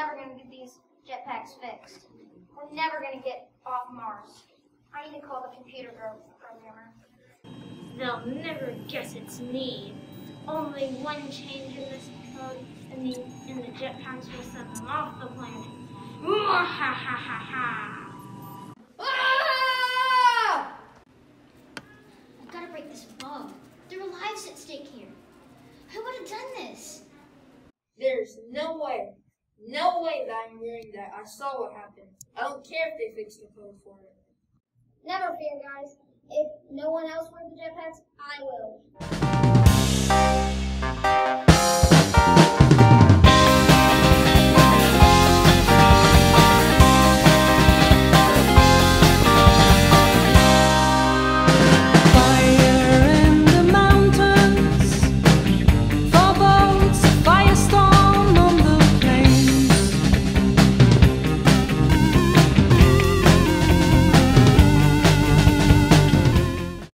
never gonna get these jetpacks fixed. We're never going to get off Mars. I need to call the computer pro- programmer. They'll never guess it's me. Only one change in this code, and the, and the jetpacks will send them off the planet. To break this bug. There are lives at stake here. Who would have done this? There's no way, no way that I'm wearing that. I saw what happened. I don't care if they fix the code for it. Never fear, guys. If no one else wears the jetpacks, I will.